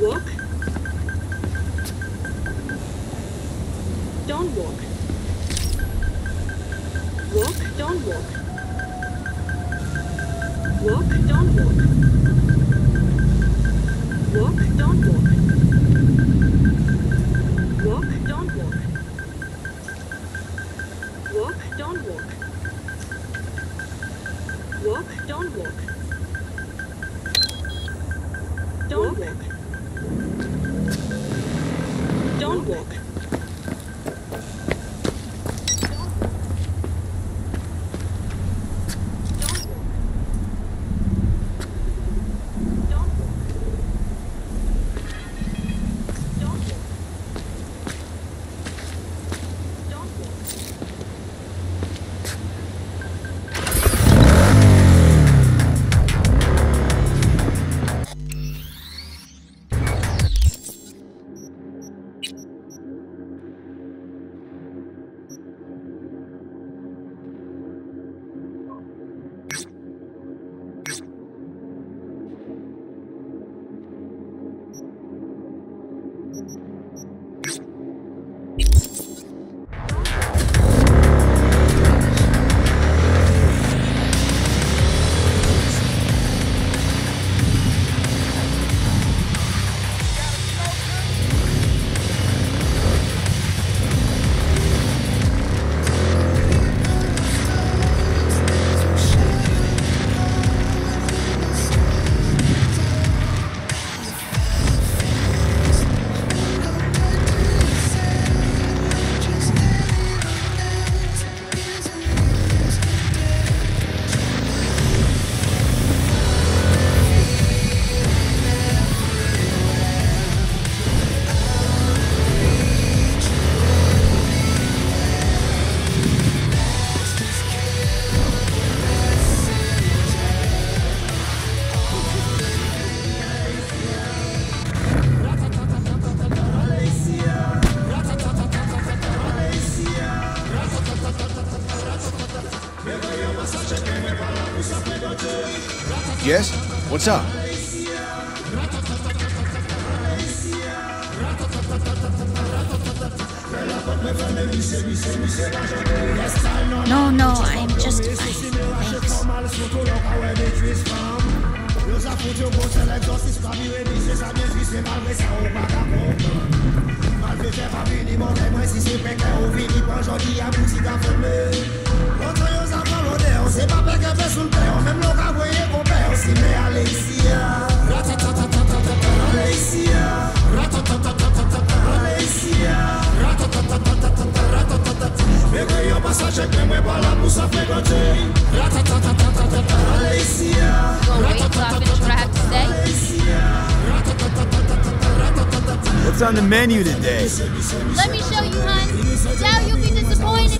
Walk. Yes? What's up? No, no, I'm just fine. Thanks. Go wait till I finish what I have to say. What's on the menu today? Let me show you, hun. Doubt you'll be disappointed.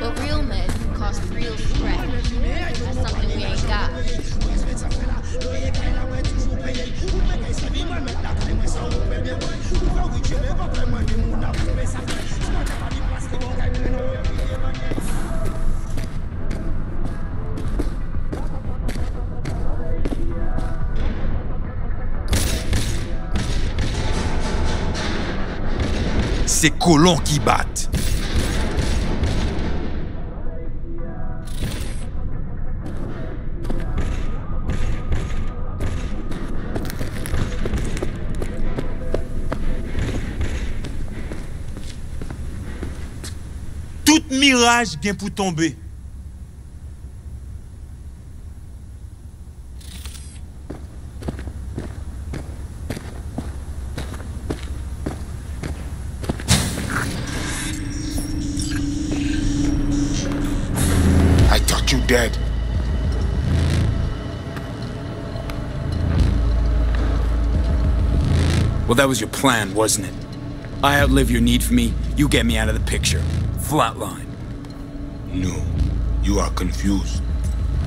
But real men cost real spread. That's something we ain't got. C'est colons qui battent. miraj gen pou tombe. You dead. Well, that was your plan, wasn't it? I outlive your need for me, you get me out of the picture. Flatline. No, you are confused.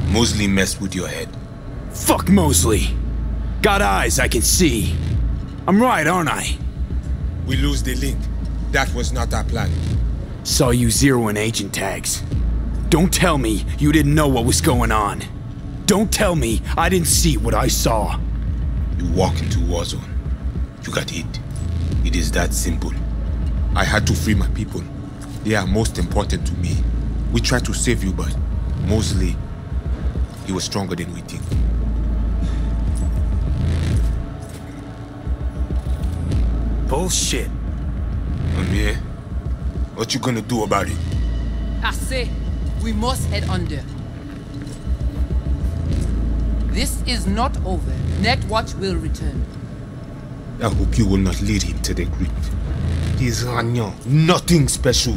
Mosley messed with your head. Fuck Mosley. Got eyes I can see. I'm right, aren't I? We lose the link. That was not our plan. Saw you zeroing agent tags. Don't tell me you didn't know what was going on. Don't tell me I didn't see what I saw. You walk into Warzone. You got hit. It is that simple. I had to free my people. They are most important to me. We tried to save you, but Mosley, he was stronger than we think. Bullshit. Amir, what you gonna do about it? I say, we must head under. This is not over. Netwatch will return. I hope you will not lead him to the crypt. He's Ragnan, nothing special.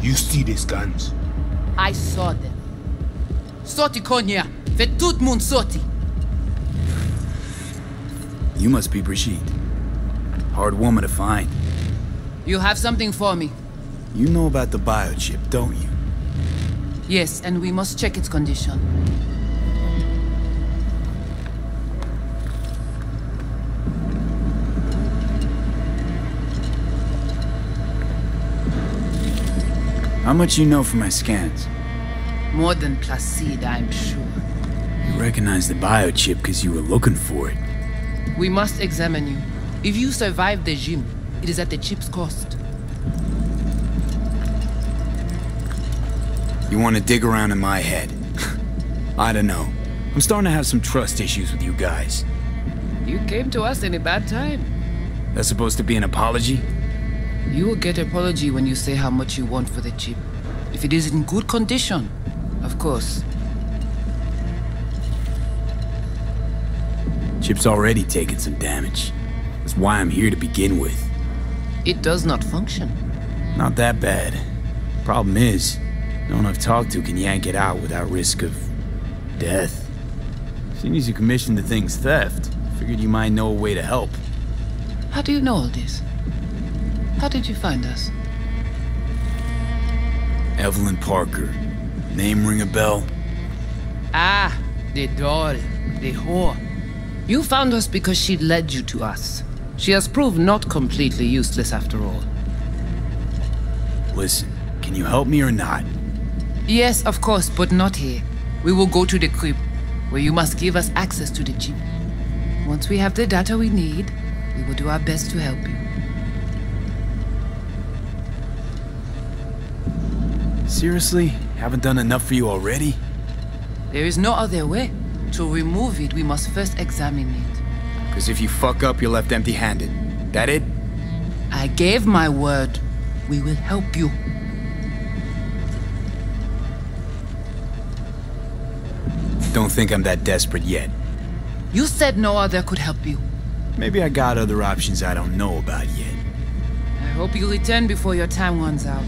You see these guns. I saw them. Sorti Konya, fait tout moun sorti. You must be Brigitte. Hard woman to find. You have something for me. You know about the biochip, don't you? Yes, and we must check its condition. How much you know from my scans? More than Placide, I'm sure. You recognize the biochip because you were looking for it. We must examine you. If you survive the gym, it is at the chip's cost. You want to dig around in my head? I don't know. I'm starting to have some trust issues with you guys. You came to us in a bad time. That's supposed to be an apology? You will get apology when you say how much you want for the chip. If it is in good condition, of course. Chip's already taken some damage. That's why I'm here to begin with. It does not function. Not that bad. Problem is, no one I've talked to can yank it out without risk of death. Seeing as you commissioned the thing's theft, figured you might know a way to help. How do you know all this? How did you find us? Evelyn Parker. Name ring a bell? Ah, the doll, the whore. You found us because she led you to us. She has proved not completely useless after all. Listen, can you help me or not? Yes, of course, but not here. We will go to the crypt, where you must give us access to the chip. Once we have the data we need, we will do our best to help you. Seriously? Haven't done enough for you already? There is no other way. To remove it, we must first examine it. Because if you fuck up, you're left empty handed. That it? I gave my word. We will help you. Don't think I'm that desperate yet. You said no other could help you. Maybe I got other options I don't know about yet. I hope you return before your time runs out.